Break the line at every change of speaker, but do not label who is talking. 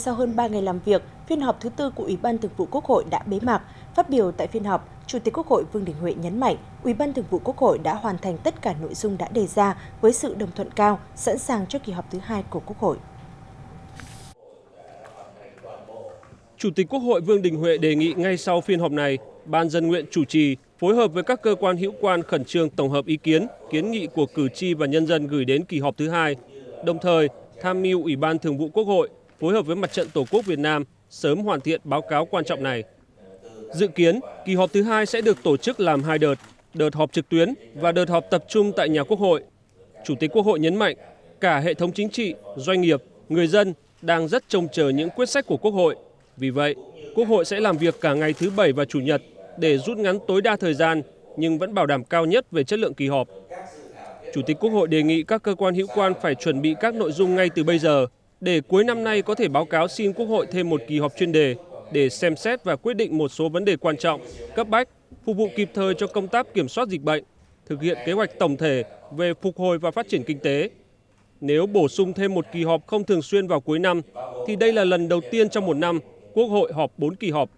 Sau hơn 3 ngày làm việc, phiên họp thứ tư của Ủy ban Thường vụ Quốc hội đã bế mạc. Phát biểu tại phiên họp, Chủ tịch Quốc hội Vương Đình Huệ nhấn mạnh, Ủy ban Thường vụ Quốc hội đã hoàn thành tất cả nội dung đã đề ra với sự đồng thuận cao, sẵn sàng cho kỳ họp thứ hai của Quốc hội.
Chủ tịch Quốc hội Vương Đình Huệ đề nghị ngay sau phiên họp này, Ban dân nguyện chủ trì phối hợp với các cơ quan hữu quan khẩn trương tổng hợp ý kiến, kiến nghị của cử tri và nhân dân gửi đến kỳ họp thứ hai, đồng thời tham mưu Ủy ban Thường vụ Quốc hội phối hợp với Mặt trận Tổ quốc Việt Nam sớm hoàn thiện báo cáo quan trọng này. Dự kiến, kỳ họp thứ hai sẽ được tổ chức làm hai đợt, đợt họp trực tuyến và đợt họp tập trung tại nhà Quốc hội. Chủ tịch Quốc hội nhấn mạnh, cả hệ thống chính trị, doanh nghiệp, người dân đang rất trông chờ những quyết sách của Quốc hội. Vì vậy, Quốc hội sẽ làm việc cả ngày thứ Bảy và Chủ nhật để rút ngắn tối đa thời gian nhưng vẫn bảo đảm cao nhất về chất lượng kỳ họp. Chủ tịch Quốc hội đề nghị các cơ quan hữu quan phải chuẩn bị các nội dung ngay từ bây giờ để cuối năm nay có thể báo cáo xin Quốc hội thêm một kỳ họp chuyên đề để xem xét và quyết định một số vấn đề quan trọng, cấp bách, phục vụ kịp thời cho công tác kiểm soát dịch bệnh, thực hiện kế hoạch tổng thể về phục hồi và phát triển kinh tế. Nếu bổ sung thêm một kỳ họp không thường xuyên vào cuối năm, thì đây là lần đầu tiên trong một năm Quốc hội họp 4 kỳ họp